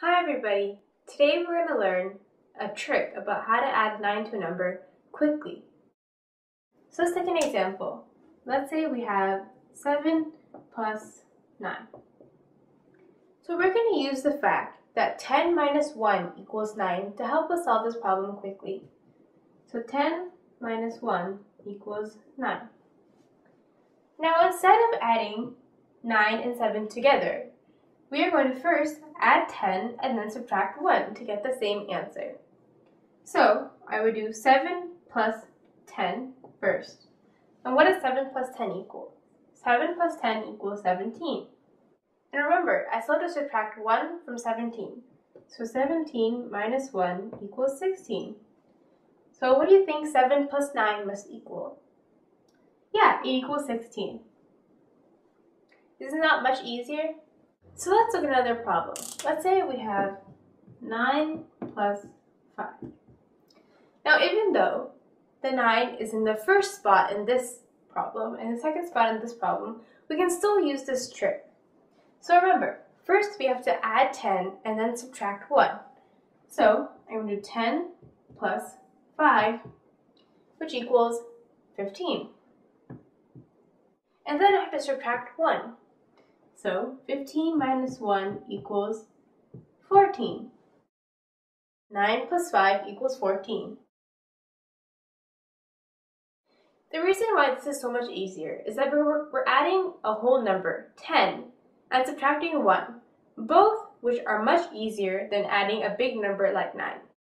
Hi everybody! Today we're going to learn a trick about how to add 9 to a number quickly. So let's take an example. Let's say we have 7 plus 9. So we're going to use the fact that 10 minus 1 equals 9 to help us solve this problem quickly. So 10 minus 1 equals 9. Now instead of adding 9 and 7 together, we are going to first add 10 and then subtract 1 to get the same answer. So I would do 7 plus 10 first. And what does 7 plus 10 equal? 7 plus 10 equals 17. And remember, I still have to subtract 1 from 17. So 17 minus 1 equals 16. So what do you think 7 plus 9 must equal? Yeah, it equals 16. Isn't that much easier? So let's look at another problem. Let's say we have 9 plus 5. Now even though the 9 is in the first spot in this problem and the second spot in this problem, we can still use this trick. So remember, first we have to add 10 and then subtract 1. So I'm going to do 10 plus 5, which equals 15. And then I have to subtract 1. So 15 minus 1 equals 14. 9 plus 5 equals 14. The reason why this is so much easier is that we're, we're adding a whole number, 10, and subtracting 1, both which are much easier than adding a big number like 9.